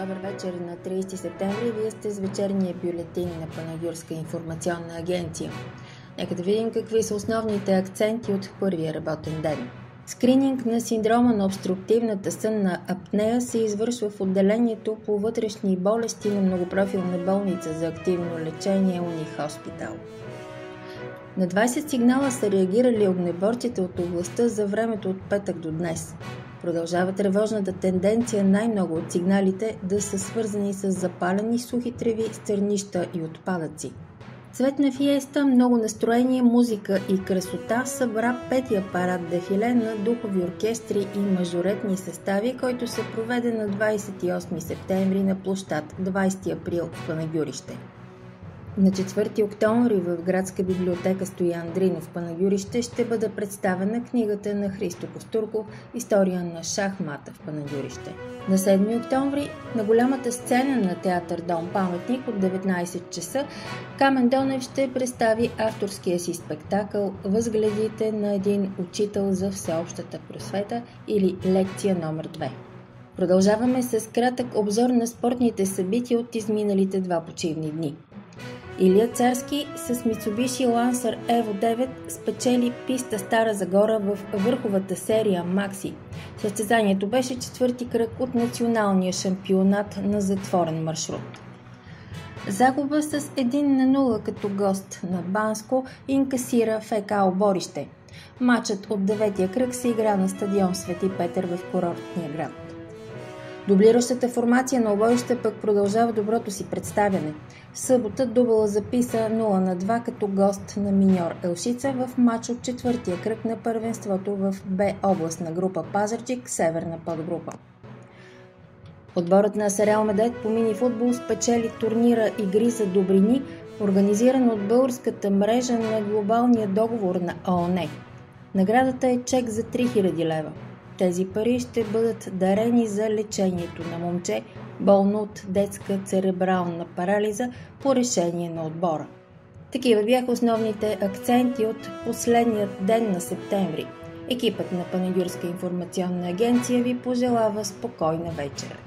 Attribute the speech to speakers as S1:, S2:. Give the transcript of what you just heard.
S1: Добър вечер на 30 септември. Вие сте с вечерния бюлетин на Панагюрска информационна агенция. Нека да видим какви са основните акценти от първия работен ден. Скрининг на синдрома на обструктивната сънна апнея се извършва в отделението по вътрешни болести на многопрофилна болница за активно лечение Уни Хоспитал. На 20 сигнала са реагирали огнеборците от областта за времето от петък до днес. Продължава тревожната тенденция най-много от сигналите да са свързани с запалени сухи треви, стърнища и отпадъци. Цветна фиеста, много настроение, музика и красота събра петия парад дефиле на духови оркестри и мажоретни състави, който се проведе на 28 септември на площад 20 април в Панагюрище. На 4 октомври в градска библиотека Стоян Дринов Панагюрище ще бъде представена книгата на Христо Костурков «История на шахмата в Панагюрище». На 7 октомври на голямата сцена на театър Дом Паметник от 19 часа Камен Донев ще представи авторския си спектакъл Възгледите на един учител за всеобщата просвета или лекция номер 2. Продължаваме с кратък обзор на спортните събития от изминалите два почивни дни – Илия Царски с Mitsubishi Lancer Evo 9 спечели писта Стара Загора в върховата серия Макси. Състезанието беше четвърти кръг от националния шампионат на затворен маршрут. Загуба с 1 на 0 като гост на Банско инкасира ФК Оборище. Матчът от деветия кръг се игра на стадион Свети Петър в курортния град. Дублиращата формация на обоище пък продължава доброто си представяне. В събота дубъла записа 0 на 2 като гост на миньор Елшица в матч от четвъртия кръг на първенството в Б областна група Пазарчик, северна подгрупа. Отборът на Сареал Медет по мини футбол спечели турнира Игри за добрини, организиран от българската мрежа на глобалния договор на ООН. Наградата е чек за 3000 лева. Тези пари ще бъдат дарени за лечението на момче, болно от детска церебрална парализа по решение на отбора. Такива бяха основните акценти от последният ден на септември. Екипът на Панагюрска информационна агенция ви пожелава спокойна вечер.